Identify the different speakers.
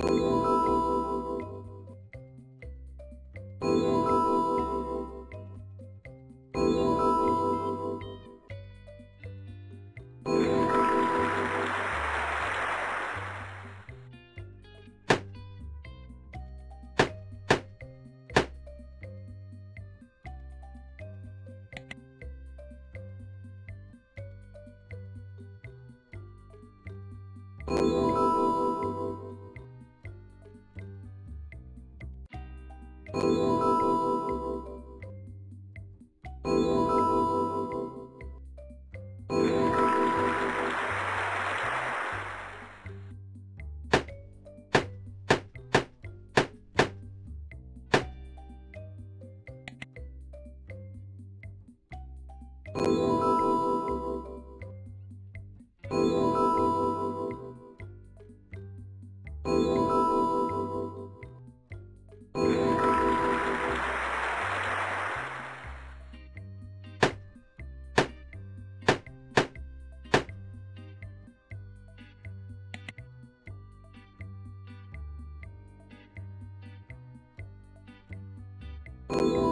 Speaker 1: you Thank you. Thank you.